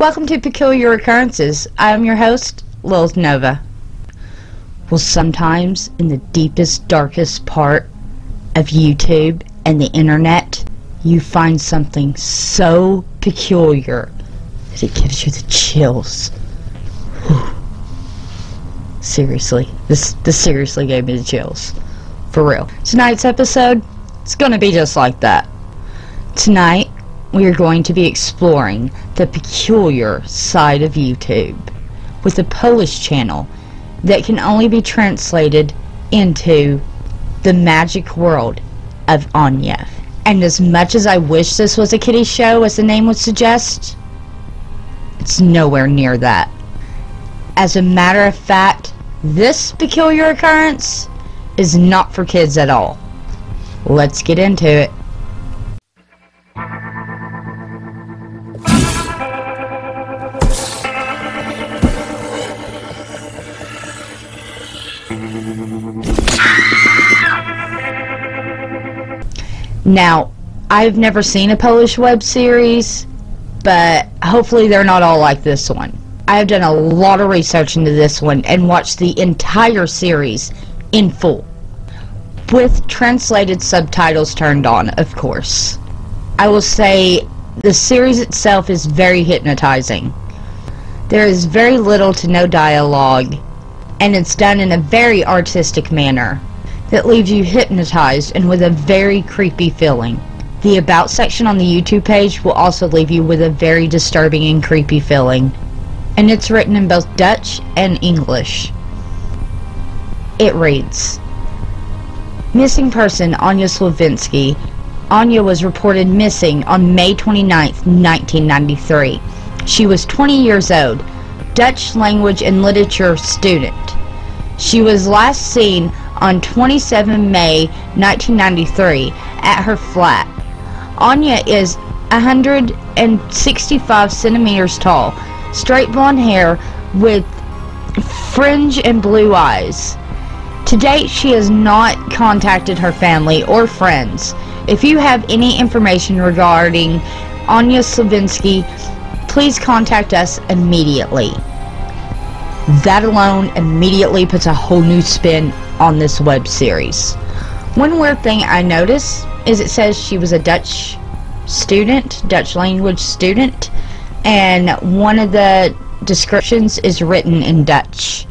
Welcome to Peculiar Occurrences. I am your host, Lilith Nova. Well, sometimes in the deepest, darkest part of YouTube and the internet, you find something so peculiar that it gives you the chills. Seriously, this this seriously gave me the chills. For real. Tonight's episode, it's gonna be just like that. Tonight, we are going to be exploring the peculiar side of YouTube with a Polish channel that can only be translated into the magic world of Ania. And as much as I wish this was a kiddie show, as the name would suggest, it's nowhere near that. As a matter of fact, this peculiar occurrence is not for kids at all. Let's get into it. Now, I've never seen a Polish web series, but hopefully they're not all like this one. I have done a lot of research into this one and watched the entire series in full. With translated subtitles turned on, of course. I will say the series itself is very hypnotizing. There is very little to no dialogue, and it's done in a very artistic manner that leaves you hypnotized and with a very creepy feeling. The About section on the YouTube page will also leave you with a very disturbing and creepy feeling. And it's written in both Dutch and English. It reads, Missing person Ania Slavinsky. Ania was reported missing on May 29, 1993. She was 20 years old, Dutch language and literature student. She was last seen on 27 May 1993 at her flat. Ania is 165 centimeters tall, straight blonde hair with fringe and blue eyes. To date, she has not contacted her family or friends. If you have any information regarding Ania Slavinsky, please contact us immediately. That alone immediately puts a whole new spin on this web series. One weird thing I noticed is it says she was a Dutch student, Dutch language student, and one of the descriptions is written in Dutch.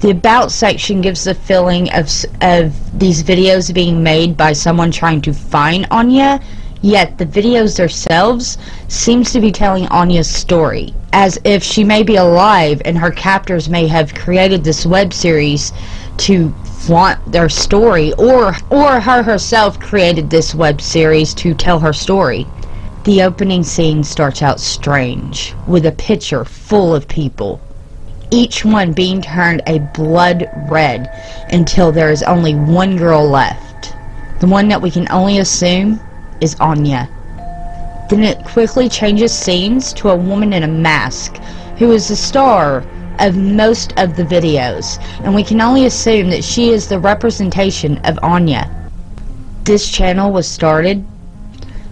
The About section gives the feeling of, of these videos being made by someone trying to find Ania, yet the videos themselves seems to be telling Ania's story, as if she may be alive and her captors may have created this web series to flaunt their story, or, or her herself created this web series to tell her story. The opening scene starts out strange, with a picture full of people each one being turned a blood red until there is only one girl left. The one that we can only assume is Ania. Then it quickly changes scenes to a woman in a mask who is the star of most of the videos, and we can only assume that she is the representation of Ania. This channel was started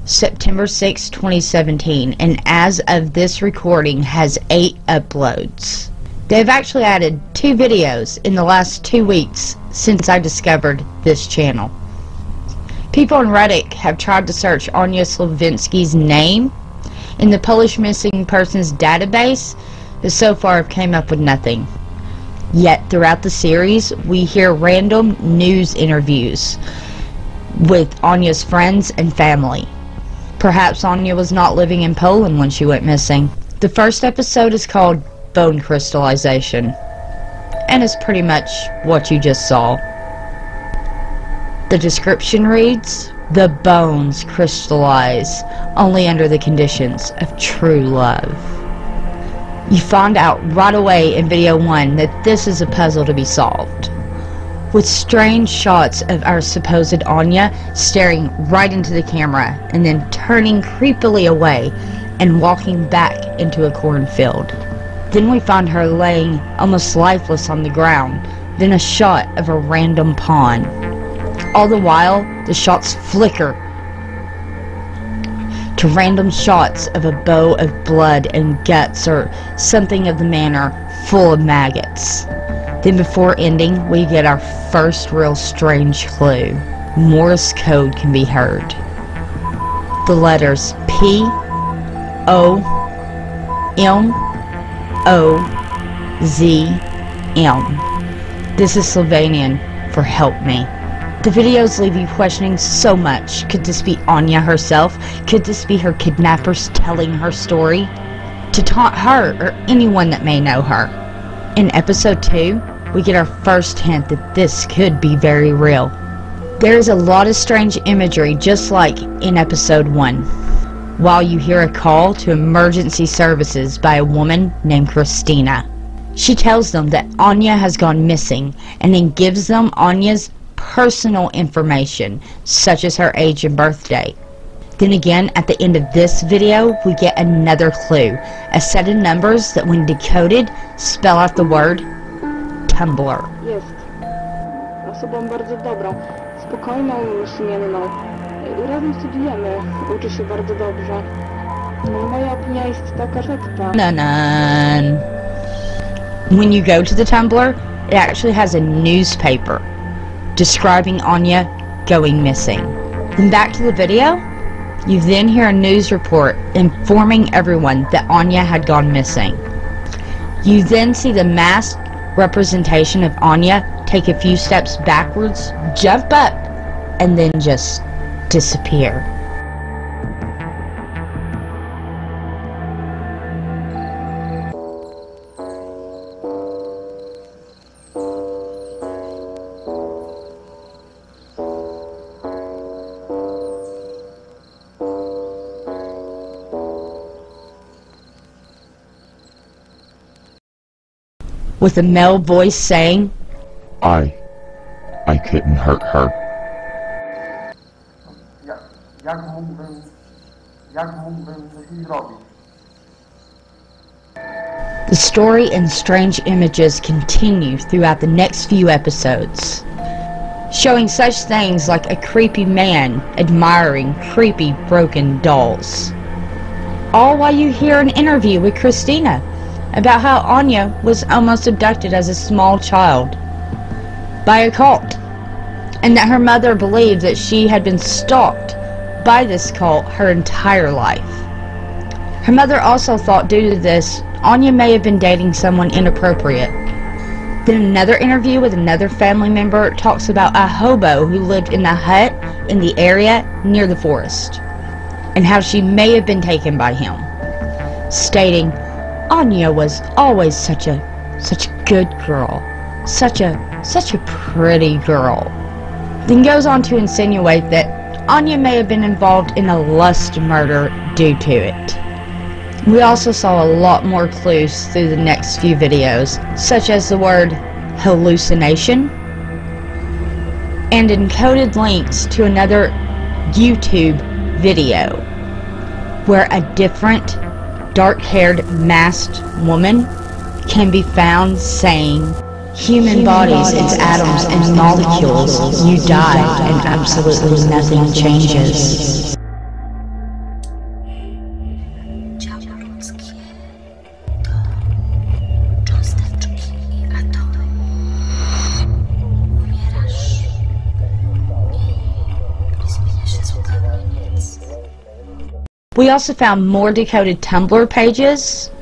September 6, 2017, and as of this recording has 8 uploads. They've actually added two videos in the last two weeks since I discovered this channel. People on Reddit have tried to search Ania Slavinsky's name in the Polish missing persons database, but so far have came up with nothing. Yet throughout the series, we hear random news interviews with Ania's friends and family. Perhaps Ania was not living in Poland when she went missing. The first episode is called bone crystallization. And it's pretty much what you just saw. The description reads, The bones crystallize only under the conditions of true love. You find out right away in video 1 that this is a puzzle to be solved. With strange shots of our supposed Ania staring right into the camera and then turning creepily away and walking back into a cornfield. Then we find her laying almost lifeless on the ground. Then a shot of a random pawn. All the while, the shots flicker, to random shots of a bow of blood and guts or something of the manner full of maggots. Then before ending, we get our first real strange clue. Morse code can be heard. The letters P, O, M, O, Z, M. This is Sylvanian for help me. The videos leave you questioning so much. Could this be Ania herself? Could this be her kidnappers telling her story? To taunt her or anyone that may know her. In episode 2, we get our first hint that this could be very real. There is a lot of strange imagery just like in episode 1. While you hear a call to emergency services by a woman named Christina. She tells them that Ania has gone missing and then gives them Ania's personal information, such as her age and birthday. Then again, at the end of this video, we get another clue, a set of numbers that when decoded, spell out the word Tumblr. Jest osobą bardzo dobrą, spokojną, sumienną. Razem studiujemy, uczy się bardzo dobrze. No, moja opinia jest taka, że ta. None. When you go to the Tumblr, it actually has a newspaper describing Ania going missing. Then back to the video, you then hear a news report informing everyone that Ania had gone missing. You then see the masked representation of Ania take a few steps backwards, jump up, and then just disappear. With a male voice saying, I. I couldn't hurt her. Jak, jak mógłbym, jak mógłbym coś zrobić? The story and strange images continue throughout the next few episodes, showing such things like a creepy man admiring creepy broken dolls. All while you hear an interview with Christina about how Ania was almost abducted as a small child by a cult, and that her mother believed that she had been stalked by this cult her entire life. Her mother also thought due to this, Ania may have been dating someone inappropriate. Then another interview with another family member talks about a hobo who lived in a hut in the area near the forest, and how she may have been taken by him, stating, Ania was always such a such a good girl, such a such a pretty girl. Then goes on to insinuate that Ania may have been involved in a lust murder due to it. We also saw a lot more clues through the next few videos, such as the word hallucination and encoded links to another YouTube video where a different dark-haired masked woman can be found saying Human bodies, its atoms and molecules, you die and absolutely nothing changes. We also found more decoded Tumblr pages,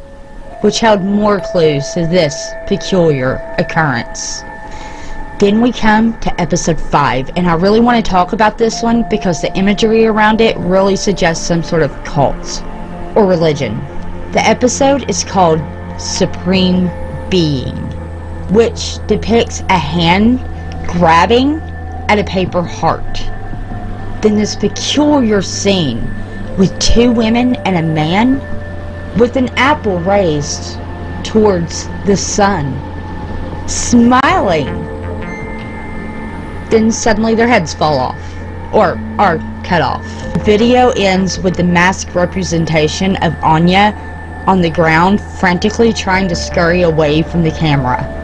which held more clues to this peculiar occurrence. Then we come to episode 5, and I really want to talk about this one because the imagery around it really suggests some sort of cult or religion. The episode is called Supreme Being, which depicts a hand grabbing at a paper heart. Then this peculiar scene with two women and a man with an apple raised towards the sun, smiling. Then suddenly their heads fall off, or are cut off. Video ends with the masked representation of Anya on the ground frantically trying to scurry away from the camera.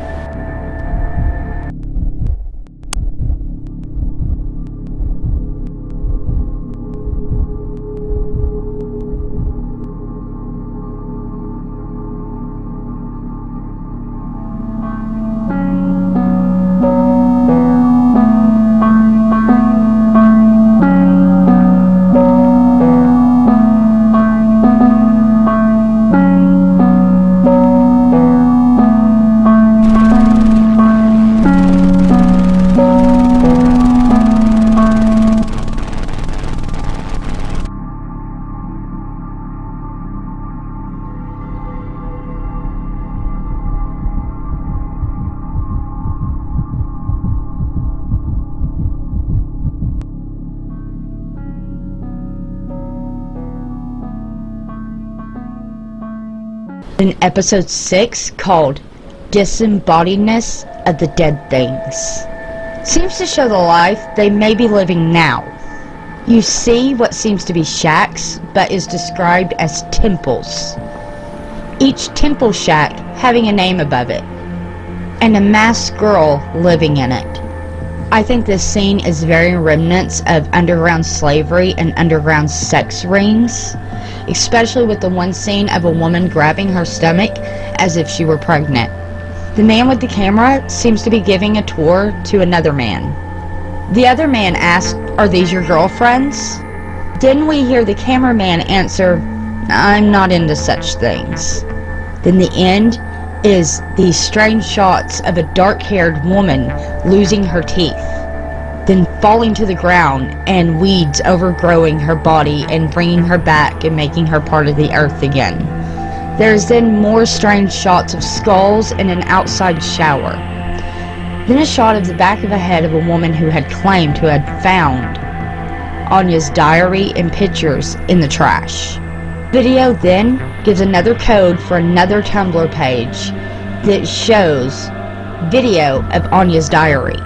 Episode 6 called Disembodiedness of the Dead Things. Seems to show the life they may be living now. You see what seems to be shacks, but is described as temples. Each temple shack having a name above it, and a masked girl living in it. I think this scene is very remnants of underground slavery and underground sex rings, especially with the one scene of a woman grabbing her stomach as if she were pregnant. The man with the camera seems to be giving a tour to another man. The other man asked, Are these your girlfriends? Didn't we hear the cameraman answer, I'm not into such things. Then the end is these strange shots of a dark haired woman losing her teeth, then falling to the ground and weeds overgrowing her body and bringing her back and making her part of the earth again. There's then more strange shots of skulls and an outside shower. Then a shot of the back of a head of a woman who had claimed to have found Ania's diary and pictures in the trash. Video then gives another code for another Tumblr page that shows video of Ania's diary.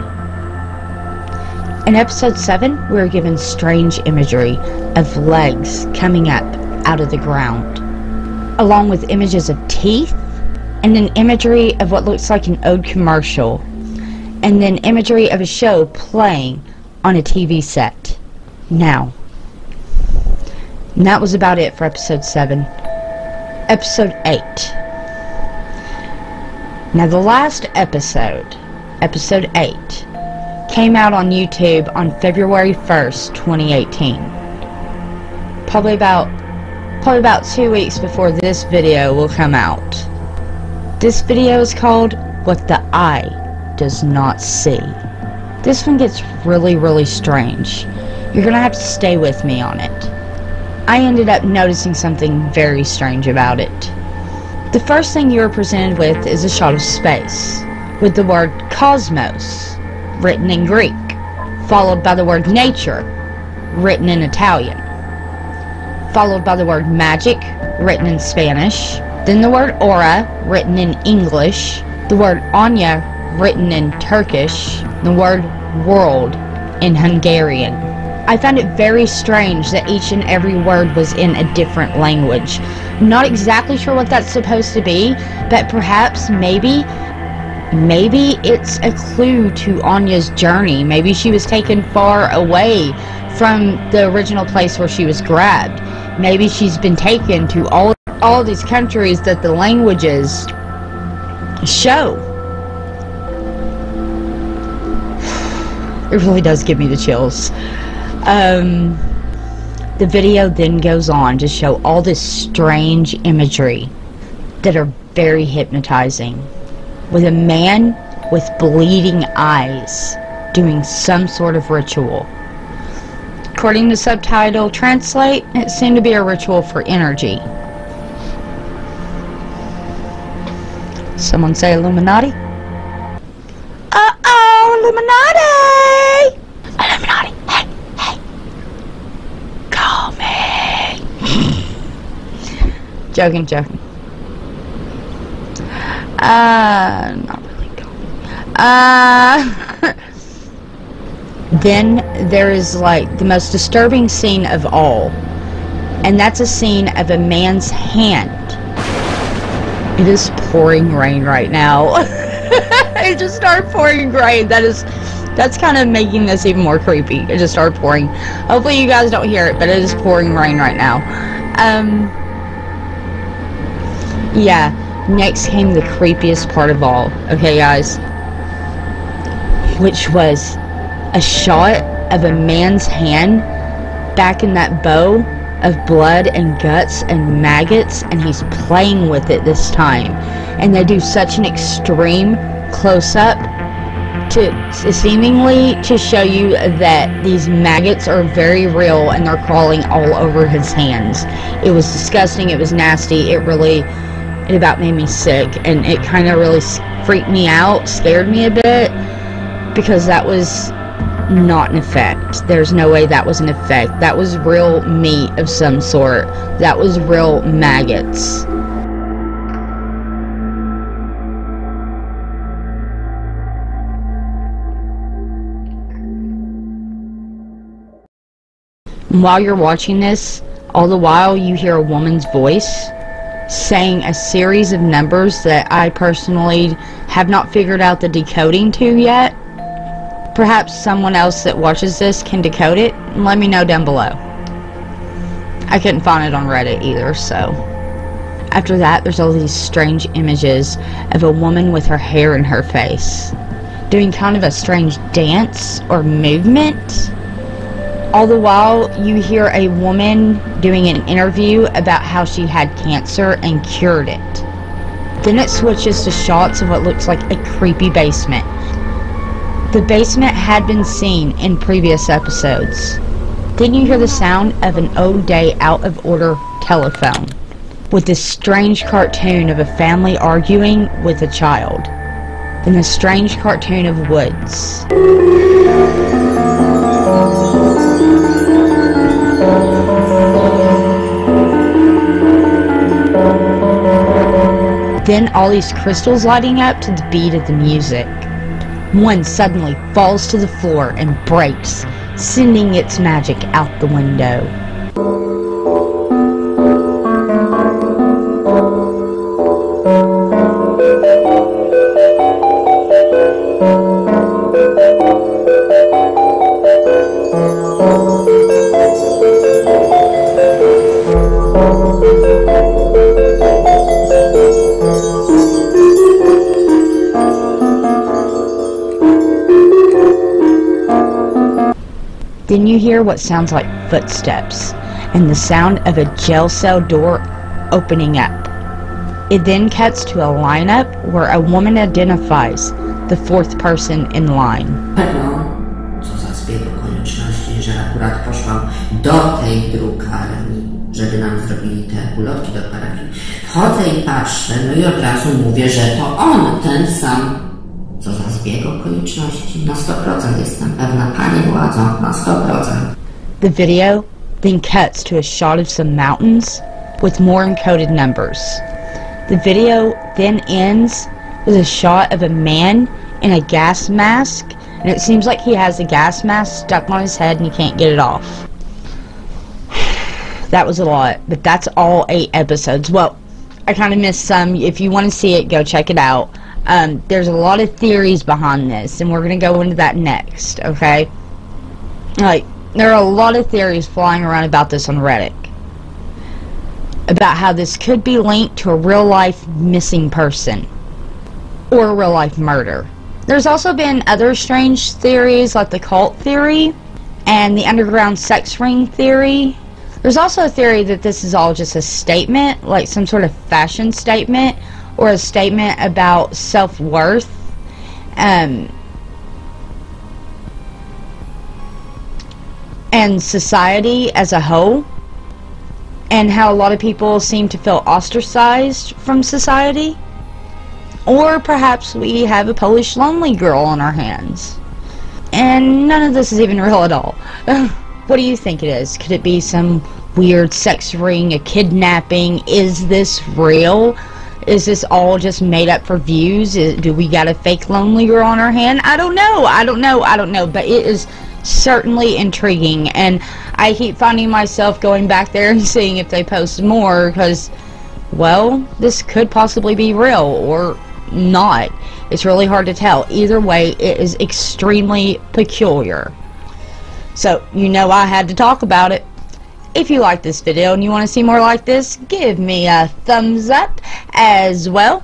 In episode 7, we're given strange imagery of legs coming up out of the ground, along with images of teeth, and then imagery of what looks like an old commercial, and then imagery of a show playing on a TV set. Now, and that was about it for episode 7. Episode 8. Now, the last episode, episode 8, came out on YouTube on February 1st, 2018. Probably about probably about 2 weeks before this video will come out. This video is called What the Eye Does Not See. This one gets really really strange. You're going to have to stay with me on it. I ended up noticing something very strange about it. The first thing you are presented with is a shot of space, with the word cosmos written in Greek, followed by the word nature written in Italian, followed by the word magic written in Spanish, then the word aura written in English, the word Ania written in Turkish, the word world in Hungarian. I found it very strange that each and every word was in a different language. Not exactly sure what that's supposed to be, but perhaps maybe maybe it's a clue to Ania's journey. Maybe she was taken far away from the original place where she was grabbed. Maybe she's been taken to all all these countries that the languages show. It really does give me the chills. Um, the video then goes on to show all this strange imagery that are very hypnotizing. With a man with bleeding eyes doing some sort of ritual. According to subtitle translate, it seemed to be a ritual for energy. Someone say Illuminati? Uh-oh, Illuminati! Illuminati, hey, hey. Call me. joking, joking. Uh, not really. Uh, then there is like the most disturbing scene of all. And that's a scene of a man's hand. It is pouring rain right now. it just started pouring rain. That is that's kind of making this even more creepy. It just started pouring. Hopefully you guys don't hear it, but it is pouring rain right now. Um Yeah, next came the creepiest part of all. Okay, guys. Which was a shot of a man's hand back in that bow of blood and guts and maggots and he's playing with it this time and they do such an extreme close-up to seemingly to show you that these maggots are very real and they're crawling all over his hands it was disgusting it was nasty it really it about made me sick and it kind of really freaked me out, scared me a bit because that was not an effect. There's no way that was an effect. That was real meat of some sort. That was real maggots. While you're watching this, all the while you hear a woman's voice saying a series of numbers that I personally have not figured out the decoding to yet. Perhaps someone else that watches this can decode it. Let me know down below. I couldn't find it on Reddit either, so. After that, there's all these strange images of a woman with her hair in her face, doing kind of a strange dance or movement. All the while, you hear a woman doing an interview about how she had cancer and cured it. Then it switches to shots of what looks like a creepy basement. The basement had been seen in previous episodes. Then you hear the sound of an old day out of order telephone with this strange cartoon of a family arguing with a child. Then a strange cartoon of woods. Then all these crystals lighting up to the beat of the music. One suddenly falls to the floor and breaks, sending its magic out the window. You hear what sounds like footsteps and the sound of a jail cell door opening up. It then cuts to a lineup where a woman identifies the fourth person in line. Do tej drukarni, żeby nam zrobili te ulotki do parafii. Chodzę i patrzę, no i od razu mówię, że to on, ten sam. Co za zbieg okoliczności? Na 100% jestem pewna, władzo, na 100%. The video then cuts to a shot of some mountains with more encoded numbers. The video then ends with a shot of a man in a gas mask, and it seems like he has a gas mask stuck on his head and he can't get it off. That was a lot, but that's all eight episodes. Well, I kind of missed some. If you want to see it, go check it out. Um, there's a lot of theories behind this, and we're going to go into that next, okay? Like, there are a lot of theories flying around about this on Reddit. About how this could be linked to a real life missing person. Or a real life murder. There's also been other strange theories like the cult theory and the underground sex ring theory. There's also a theory that this is all just a statement, like some sort of fashion statement or a statement about self-worth. Um, and society as a whole and how a lot of people seem to feel ostracized from society. Or perhaps we have a Polish lonely girl on our hands. And none of this is even real at all. What do you think it is? Could it be some weird sex ring a kidnapping? Is this real is this all just made up for views? Is, do we got a fake lonely girl on our hand? I don't know. I don't know. I don't know. But it is certainly intriguing. And I keep finding myself going back there and seeing if they post more because well this could possibly be real or not. It's really hard to tell. Either way it is extremely peculiar. So you know I had to talk about it if you like this video and you want to see more like this give me a thumbs up as well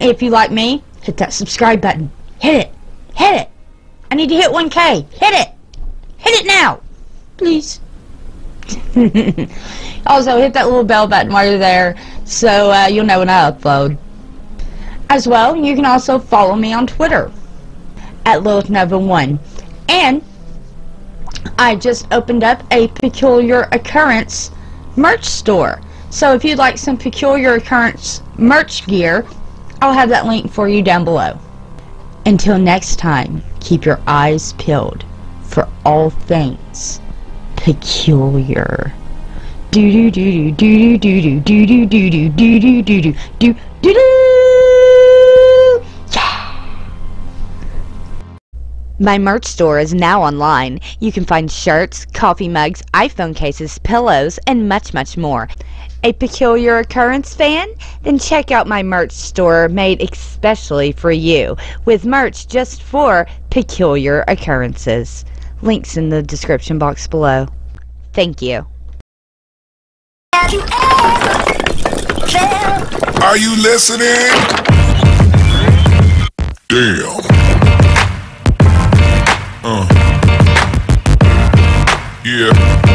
if you like me hit that subscribe button hit it hit it I need to hit 1k hit it Hit it now! Please. also, hit that little bell button while you're there so uh, you'll know when I upload. As well, you can also follow me on Twitter at LilithNova1. And I just opened up a Peculiar Occurrence merch store. So if you'd like some Peculiar Occurrence merch gear, I'll have that link for you down below. Until next time, keep your eyes peeled for all things peculiar. Do do do do do do do do do do do do do do do do do My merch store is now online. You can find shirts, coffee mugs, iPhone cases, pillows, and much, much more. A peculiar occurrence fan? Then check out my merch store made especially for you, with merch just for peculiar occurrences. Links in the description box below. Thank you. Are you listening? Damn. Uh. Yeah.